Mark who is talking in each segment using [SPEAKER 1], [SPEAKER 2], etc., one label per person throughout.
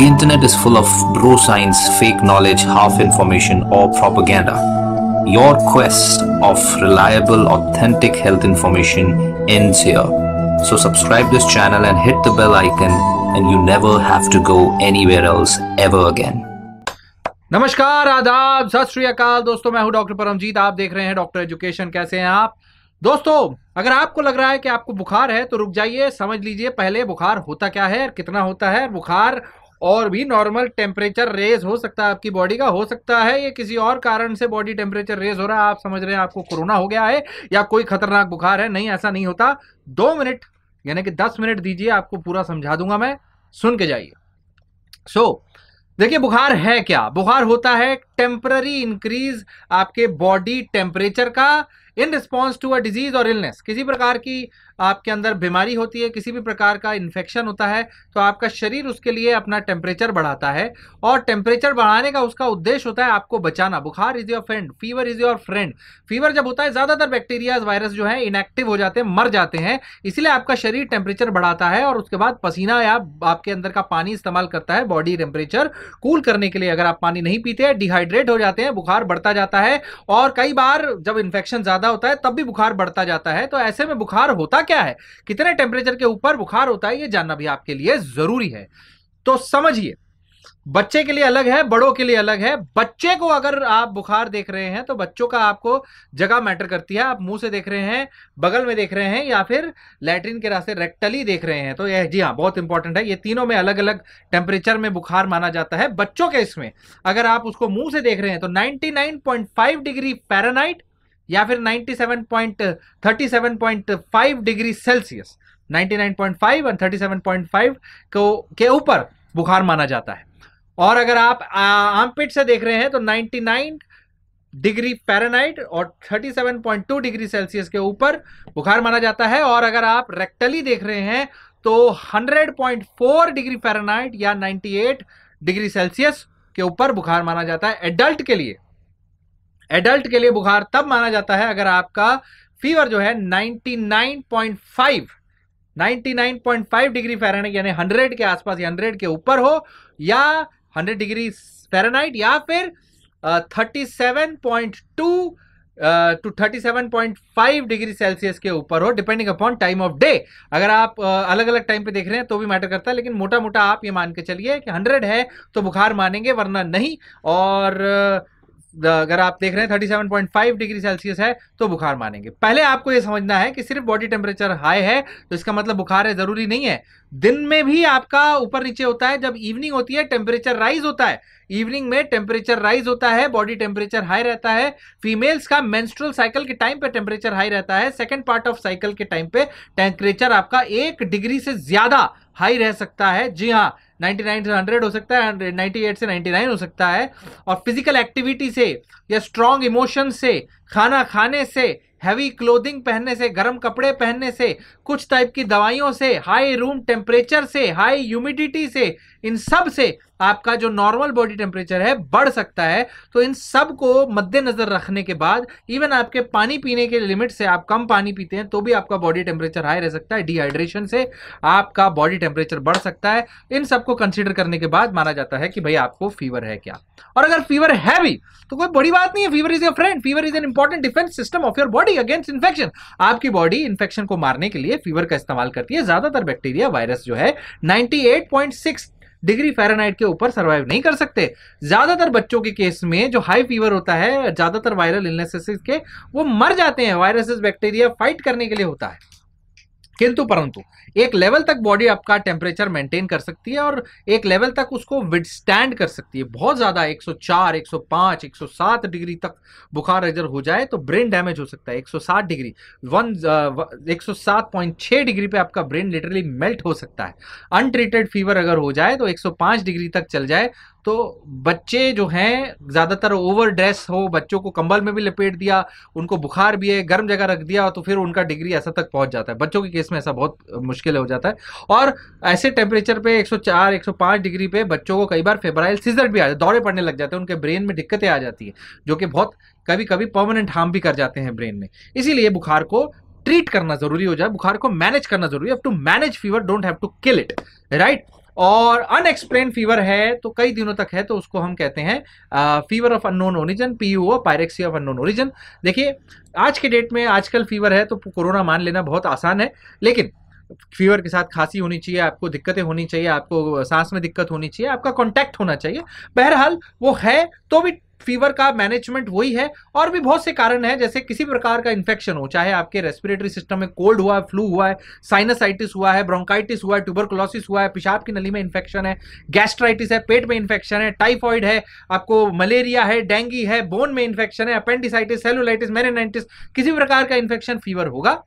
[SPEAKER 1] The internet is full of bro science, fake knowledge, half information, or propaganda. Your quest of reliable, authentic health information ends here. So subscribe this channel and hit the bell icon and you never have to go anywhere else ever again.
[SPEAKER 2] नमस्कार आदाब सत श्री अकाल दोस्तों मैं हूँ doctor Paramjit आप देख रहे हैं डॉक्टर एजुकेशन कैसे हैं आप दोस्तों अगर आपको लग रहा है कि आपको बुखार है तो रुक जाइए समझ लीजिए पहले बुखार होता क्या है कितना होता है बुखार और भी नॉर्मल टेम्परेचर रेज हो सकता है आपकी बॉडी का हो सकता है ये किसी और कारण से बॉडी टेम्परेचर रेज हो रहा है। आप समझ रहे हैं आपको कोरोना हो गया है या कोई खतरनाक बुखार है? नहीं ऐसा नहीं होता। दो मिनट यानी कि दस मिनट दीजिए आपको पूरा समझा दूँगा मैं। सुन के जाइए। सो so, देखिए बुखार है क्या? बुखार होता है टेम्पररी इंक्रीज आपके बॉडी टेम्परेचर का in response to a disease और इलनेस किसी प्रकार की आपके अंदर बीमारी होती है, किसी भी प्रकार का इन्फेक्शन होता है तो आपका शरीर उसके लिए अपना टेम्परेचर बढ़ाता है और टेम्परेचर बढ़ाने का उसका उद्देश्य होता है आपको बचाना। बुखार is your friend fever is your friend fever जब होता है, ज़्यादातर बैक्टीरिया वायरस जो है इनएक्टिव हो जाते हैं, मर जाते हैं, इसलिए आपका शरीर टेम्परेचर बढ़ाता है और उसके बाद पसीना या आपके अंदर का पानी इस्तेमाल करता है बॉडी टेम्परेचर कूल करने के लिए। अगर आप पानी नहीं पीते हैं डिहाइड्रेट हो जाते हैं, बुखार बढ़ता जाता है और कई बार जब इन्फेक्शन ज़्यादा होता है, तब भी बुखार बढ़ता जाता है तो ऐसे में बुखार होता क्या है? कितने टेम्परेचर के ऊपर बुखार होता है, ये जानना भी आपके लिए ज़रूरी है। तो समझिए, बच्चे के लिए अलग है, बड़ों के लिए अलग है। बच्चे को अगर आप बुखार देख रहे हैं तो बच्चों का आपको जगह मैटर करती है। आप मुँह से देख रहे हैं, बगल में देख रहे हैं, या फिर लैट्रिन के रास्ते रेक्टली देख रहे हैं। तो यह, जी हाँ बहुत इंपॉर्टेंट है। ये तीनों में अलग अलग टेम्परेचर में बुखार माना जाता है बच्चों के इसमें। अगर आप उसको मुँह से देख रहे हैं तो 99.5 डिग्री फेरानाइट या फिर 97.37.5 डिग्री सेल्सियस 99.5 और 37.5 को, के ऊपर बुखार माना जाता है। और अगर आप आमपिट से देख रहे हैं तो 99 डिग्री फेरानाइट और 37.2 डिग्री सेल्सियस के ऊपर बुखार माना जाता है। और अगर आप रेक्टली देख रहे हैं तो 100.4 डिग्री फेरानाइट या 98 डिग्री सेल्सियस के ऊपर बुखार माना जाता है एडल्ट के लिए। एडल्ट के लिए बुखार तब माना जाता है अगर आपका फीवर जो है 99.5 99.5 डिग्री फेरानाइट यानी 100 के आसपास या 100 के ऊपर हो या 100 डिग्री फेरानाइट या फिर thirty seven point two to thirty seven point five degree Celsius के ऊपर हो depending upon time of day अगर आप uh, अलग अलग टाइम पे देख रहे हैं तो भी मैटर करता है लेकिन मोटा मोटा आप ये मान के चलिए कि हंड्रेड है तो बुखार मानेंगे वरना नहीं। और uh, अगर आप देख रहे हैं 37.5 डिग्री सेल्सियस है तो बुखार मानेंगे। पहले आपको यह समझना है कि सिर्फ़ बॉडी टेम्परेचर हाई है तो इसका मतलब बुखार है, ज़रूरी नहीं है। दिन में भी आपका ऊपर नीचे होता है, जब इवनिंग होती है टेम्परेचर राइज होता है। इवनिंग में टेम्परेचर राइज होता है बॉडी टेम्परेचर हाई रहता है। फीमेल्स का मेंस्ट्रुअल साइकिल के टाइम पे टेम्परेचर हाई रहता है। सेकेंड पार्ट ऑफ़ साइकिल के टाइम पे टेम्परेचर आपका एक डिग्री से ज़्यादा हाई रह सकता है। जी हाँ 99 से 100 हो सकता है 98 से 99 हो सकता है। और फ़िज़िकल एक्टिविटी से या स्ट्रॉन्ग इमोशन से, खाना खाने से हैवी क्लोथिंग पहनने से, गर्म कपड़े पहनने से, कुछ टाइप की दवाइयों से हाई रूम टेम्परेचर से हाई ह्यूमिडिटी से, इन सबसे आपका जो नॉर्मल बॉडी टेम्परेचर है, बढ़ सकता है। तो इन सबको मद्देनजर रखने के बाद इवन आपके पानी पीने के लिमिट से आप कम पानी पीते हैं तो भी आपका बॉडी टेम्परेचर हाई रह सकता है। डिहाइड्रेशन से आपका बॉडी टेम्परेचर बढ़ सकता है। इन सबको कंसिडर करने के बाद माना जाता है कि भाई आपको फीवर है क्या? और अगर फीवर है भी तो कोई बड़ी बात नहीं है। Fever is your friend fever is an important defence system of your body against infection आपकी बॉडी इन्फेक्शन को मारने के लिए फीवर का इस्तेमाल करती है। ज़्यादातर बैक्टीरिया वायरस जो है 98.6 डिग्री फेरानाइट के ऊपर सर्वाइव नहीं कर सकते। ज़्यादातर बच्चों के केस में जो हाई फीवर होता है, ज़्यादातर वायरल इलनेसेस के, वो मर जाते हैं। वायरसेस बैक्टीरिया फाइट करने के लिए होता है। किंतु परंतु एक लेवल तक बॉडी आपका टेम्परेचर मेंटेन कर सकती है और एक लेवल तक उसको विडस्टैंड कर सकती है। बहुत ज़्यादा 104, 105, 107 डिग्री तक बुखार अगर हो जाए तो ब्रेन डैमेज हो सकता है। 107 डिग्री वन एक सौ डिग्री पे आपका ब्रेन लिटरली मेल्ट हो सकता है। अनट्रीटेड फीवर अगर हो जाए तो 105 डिग्री तक चल जाए तो बच्चे जो हैं, ज़्यादातर ओवर ड्रेस हो, बच्चों को कंबल में भी लपेट दिया, उनको बुखार भी है, गर्म जगह रख दिया तो फिर उनका डिग्री ऐसा तक पहुँच जाता है। बच्चों के केस में ऐसा बहुत मुश्किल हो जाता है। और ऐसे टेम्परेचर पे 104 105 डिग्री पे बच्चों को कई बार फेबराइल सीजर भी आ जाते दौरे पड़ने लग जाते हैं, उनके ब्रेन में दिक्कतें आ जाती है, जो कि बहुत कभी कभी परमानेंट हार्म भी कर जाते हैं ब्रेन में। इसीलिए बुखार को ट्रीट करना ज़रूरी हो जाए, बुखार को मैनेज करना ज़रूरी है। To manage fever don't have to kill it right और अनएक्सप्लेन फीवर है तो कई दिनों तक है तो उसको हम कहते हैं fever of unknown origin P U pyrexia of unknown origin देखिए, आज के डेट में आजकल फीवर है तो कोरोना मान लेना बहुत आसान है, लेकिन फीवर के साथ खांसी होनी चाहिए, आपको दिक्कतें होनी चाहिए, आपको सांस में दिक्कत होनी चाहिए, आपका कॉन्टैक्ट होना चाहिए। बहरहाल, वो है तो भी फीवर का मैनेजमेंट वही है और भी बहुत से कारण है, जैसे किसी प्रकार का इन्फेक्शन हो, चाहे आपके रेस्पिरेटरी सिस्टम में कोल्ड हुआ है फ्लू हुआ है साइनसाइटिस हुआ है ब्रोंकाइटिस हुआ है ट्यूबरकुलोसिस हुआ है, पेशाब की नली में इन्फेक्शन है गैस्ट्राइटिस है, पेट में इन्फेक्शन है टाइफॉइड है, आपको मलेरिया है डेंगी है बोन में इन्फेक्शन है अपेंडिसाइटिस सेलुलाइटिस मेरेनाइटिस किसी प्रकार का इन्फेक्शन फीवर होगा।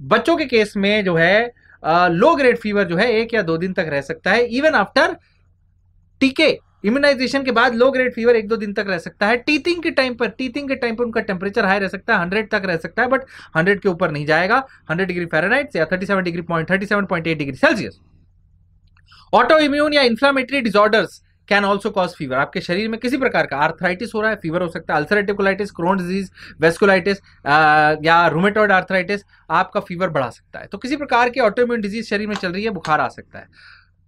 [SPEAKER 2] बच्चों के केस में जो है लो ग्रेड फीवर जो है, एक या दो दिन तक रह सकता है इवन आफ्टर टीके इम्यूनाइजेशन के बाद लो ग्रेड फीवर एक दो दिन तक रह सकता है। टीथिंग के टाइम पर टीथिंग के टाइम पर उनका टेम्परेचर हाई रह सकता है हंड्रेड तक रह सकता है बट हंड्रेड के ऊपर नहीं जाएगा। हंड्रेड डिग्री फेरेनाइट या thirty seven degree point thirty seven point eight degree celsius autoimmune या inflammatory disorders can also cause fever आपके शरीर में किसी प्रकार का आर्थराइटिस हो रहा है फीवर हो सकता है ulcerative colitis Crohn disease vasculitis या रूमेटॉइड आर्थराइटिस आपका फीवर बढ़ा सकता है। तो किसी प्रकार की ऑटोइम्यून डिज़ीज़ शरीर में चल रही है, बुखार आ सकता है।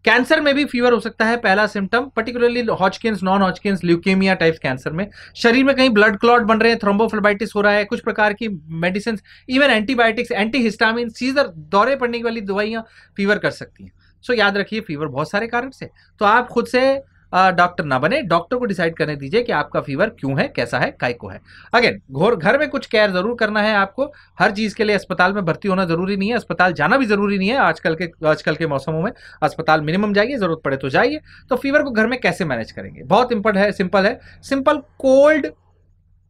[SPEAKER 2] कैंसर में भी फीवर हो सकता है पहला symptom particularly Hodgkin non Hodgkin leukaemia type cancer में। शरीर में कहीं ब्लड क्लॉट बन रहे हैं थ्रोम्बोफ्लेबाइटिस हो रहा है कुछ प्रकार की medicine even antibiotics antihistamine seizure दौरे पड़ने वाली दवाइयाँ फीवर कर सकती हैं। सो so, याद रखिए फीवर बहुत सारे कारण से। तो आप खुद से डॉक्टर ना बने, डॉक्टर को डिसाइड करने दीजिए कि आपका फीवर क्यों है, कैसा है काय को है। अगेन, घोर, घर में कुछ केयर ज़रूर करना है आपको। हर चीज़ के लिए अस्पताल में भर्ती होना ज़रूरी नहीं है, अस्पताल जाना भी ज़रूरी नहीं है आजकल के आजकल के मौसमों में। अस्पताल मिनिमम जाइए, ज़रूरत पड़े तो जाइए। तो फीवर को घर में कैसे मैनेज करेंगे? बहुत इंपॉर्ट है सिंपल है। सिंपल कोल्ड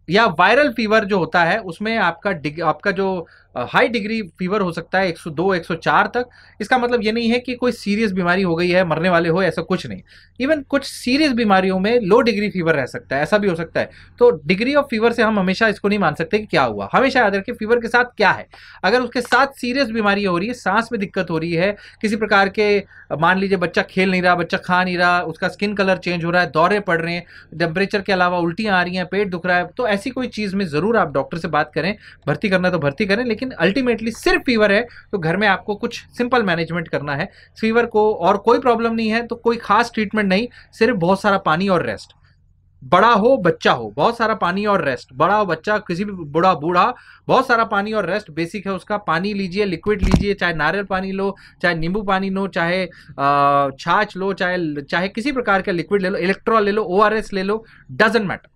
[SPEAKER 2] या वायरल फीवर जो होता है, उसमें आपका आपका जो हाई डिग्री फीवर हो सकता है 102 104 तक। इसका मतलब ये नहीं है कि कोई सीरियस बीमारी हो गई है, मरने वाले हो, ऐसा कुछ नहीं। इवन कुछ सीरियस बीमारियों में लो डिग्री फीवर रह सकता है, ऐसा भी हो सकता है। तो डिग्री ऑफ़ फीवर से हम हमेशा इसको नहीं मान सकते कि क्या हुआ। हमेशा याद रखें फीवर के साथ क्या है? अगर उसके साथ सीरियस बीमारी हो रही है, सांस में दिक्कत हो रही है, किसी प्रकार के, मान लीजिए बच्चा खेल नहीं रहा, बच्चा खा नहीं रहा, उसका स्किन कलर चेंज हो रहा है, दौरे पड़ रहे हैं टेम्परेचर के अलावा उल्टियाँ आ रही हैं, पेट दुख रहा है तो ऐसी कोई चीज़ में ज़रूर आप डॉक्टर से बात करें, भर्ती करना तो भर्ती करें, लेकिन लेकिन अल्टीमेटली सिर्फ़ फीवर है तो घर में आपको कुछ सिंपल मैनेजमेंट करना है। फीवर को और कोई प्रॉब्लम नहीं है तो कोई खास ट्रीटमेंट नहीं, सिर्फ़ बहुत सारा पानी और रेस्ट बड़ा हो, बच्चा हो, बहुत सारा पानी और रेस्ट बड़ा हो, बच्चा, किसी भी बूढ़ा बूढ़ा, बहुत सारा पानी और रेस्ट बेसिक है उसका। पानी लीजिए लिक्विड लीजिए, चाहे नारियल पानी लो, चाहे नींबू पानी लो, चाहे छाछ लो, चाहे चाहे किसी प्रकार का लिक्विड ले लो इलेक्ट्रॉल ले लो ओआरएस ले लो डजेंट मैटर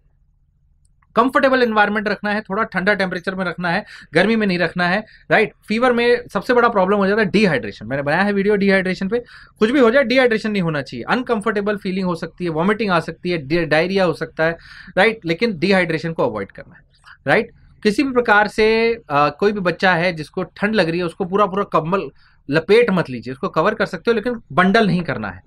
[SPEAKER 2] कंफर्टेबल इन्वायरमेंट रखना है थोड़ा ठंडा टेम्परेचर में रखना है गर्मी में नहीं रखना है राइट फीवर में सबसे बड़ा प्रॉब्लम हो जाता है डिहाइड्रेशन मैंने बनाया है वीडियो डिहाइड्रेशन पे। कुछ भी हो जाए डिहाइड्रेशन नहीं होना चाहिए। अनकंफर्टेबल फीलिंग हो सकती है वॉमिटिंग आ सकती है डायरिया हो सकता है राइट लेकिन डिहाइड्रेशन को अवॉइड करना है राइट किसी भी प्रकार से आ, कोई भी बच्चा है जिसको ठंड लग रही है उसको पूरा पूरा कम्बल लपेट मत लीजिए। उसको कवर कर सकते हो लेकिन बंडल नहीं करना है।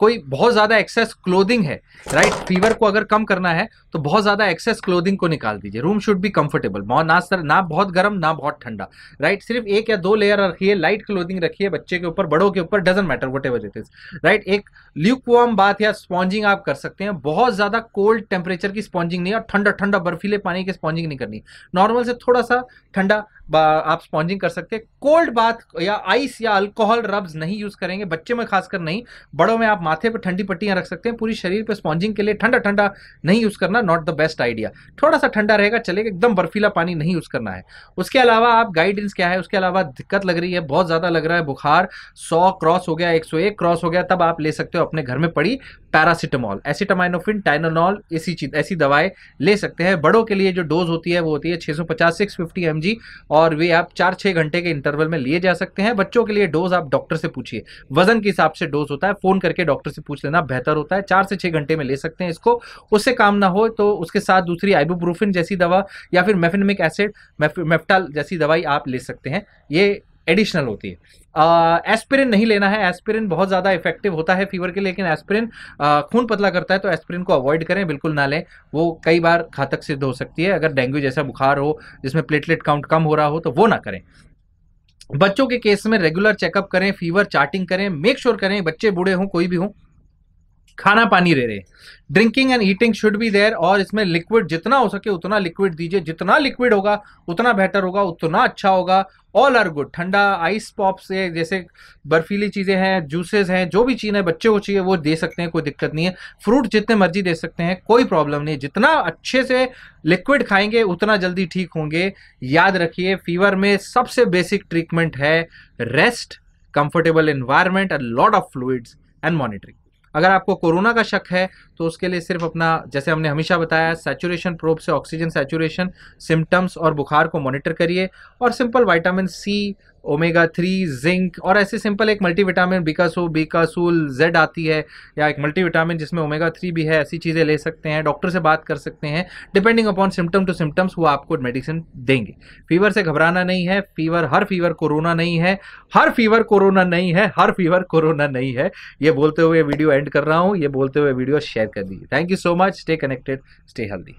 [SPEAKER 2] कोई बहुत ज़्यादा एक्सेस क्लोदिंग है राइट फीवर को अगर कम करना है तो बहुत ज़्यादा एक्सेस क्लोदिंग को निकाल दीजिए। रूम शुड बी कंफर्टेबल ना सर, ना बहुत गर्म, ना बहुत ठंडा राइट सिर्फ़ एक या दो लेयर रखिए लाइट क्लोदिंग रखिए, बच्चे के ऊपर, बड़ों के ऊपर doesn't matter whatever it is right एक ल्यूक वॉर्म बात या स्पॉन्जिंग आप कर सकते हैं। बहुत ज़्यादा कोल्ड टेम्परेचर की स्पॉन्जिंग नहीं, और ठंडा ठंडा, बर्फीले पानी की स्पॉन्जिंग नहीं करनी। नॉर्मल से थोड़ा सा ठंडा आप स्पॉन्जिंग कर सकते हैं। कोल्ड बाथ या आइस या अल्कोहल रब्स नहीं यूज़ करेंगे। बच्चे में खासकर नहीं, बड़ों में आप माथे पर ठंडी पट्टियाँ रख सकते हैं, पूरी शरीर पर स्पॉन्जिंग के लिए ठंडा ठंडा नहीं यूज़ करना नॉट द बेस्ट आइडिया थोड़ा सा ठंडा रहेगा, चलेगा, एकदम बर्फीला पानी नहीं यूज़ करना है। उसके अलावा आप गाइडेंस क्या है, उसके अलावा दिक्कत लग रही है, बहुत ज़्यादा लग रहा है, बुखार, सौ क्रॉस हो गया, एक सौ एक क्रॉस हो गया, तब आप ले सकते हो अपने घर में पड़ी पैरासिटामॉल एसिटामाइनोफिन टाइनोनॉल ऐसी चीज़, ऐसी दवाएँ ले सकते हैं। बड़ों के लिए जो डोज होती है, वो होती है 650 650 mg और वे आप चार छः घंटे के इंटरवल में लिए जा सकते हैं। बच्चों के लिए डोज आप डॉक्टर से पूछिए। वज़न के हिसाब से डोज होता है। फ़ोन करके डॉक्टर से पूछ लेना, बेहतर होता है। चार से छः घंटे में ले सकते हैं इसको। उससे काम ना हो तो उसके साथ दूसरी आइबोप्रोफिन जैसी दवा या फिर मेफिनमिक एसिड मेफ्टाल जैसी दवाई आप ले सकते हैं। ये एडिशनल होती है। एस्पिरिन नहीं लेना है। एस्पिरिन बहुत ज़्यादा इफ़ेक्टिव होता है फीवर के लेकिन एस्पिरिन खून पतला करता है तो एस्पिरिन को अवॉइड करें, बिल्कुल ना लें। वो कई बार घातक सिद्ध हो सकती है। अगर डेंगू जैसा बुखार हो, जिसमें प्लेटलेट काउंट कम हो रहा हो तो वो ना करें। बच्चों के केस में रेगुलर चेकअप करें फीवर चार्टिंग करें मेक श्योर sure करें, बच्चे बूढ़े हों, कोई भी हों, खाना पानी ले रहे। Drinking and eating should be there और इसमें लिक्विड जितना हो सके, उतना लिक्विड दीजिए। जितना लिक्विड होगा, उतना बेहतर होगा, उतना अच्छा होगा। ऑल आर गुड ठंडा आइस पॉप से जैसे बर्फीली चीज़ें हैं जूसेस हैं, जो भी चीज़ें बच्चे को चाहिए, वो दे सकते हैं, कोई दिक्कत नहीं है। फ्रूट जितने मर्ज़ी दे सकते हैं, कोई प्रॉब्लम नहीं जितना अच्छे से लिक्विड खाएँगे, उतना जल्दी ठीक होंगे। याद रखिए फीवर में सबसे बेसिक ट्रीटमेंट है rest comfortable environment and lot of fluids and monitoring अगर आपको कोरोना का शक है तो उसके लिए सिर्फ़ अपना, जैसे हमने हमेशा बताया सैचुरेशन प्रोब से ऑक्सीजन सैचुरेशन सिम्टम्स और बुखार को मॉनिटर करिए और simple vitamin C omega three zinc और ऐसे सिंपल एक मल्टीविटामिन बिकासो बिकासूल जेड आती है या एक मल्टीविटामिन जिसमें ओमेगा थ्री भी है, ऐसी चीज़ें ले सकते हैं डॉक्टर से बात कर सकते हैं depending upon symptom to symptoms वो आपको मेडिसिन देंगे। फीवर से घबराना नहीं है फीवर हर फीवर कोरोना नहीं है, हर फीवर कोरोना नहीं है, हर फीवर कोरोना नहीं है। ये बोलते हुए वीडियो एंड कर रहा हूँ, ये बोलते हुए वीडियो शेयर कर दीजिए। Thank you so much stay connected stay healthy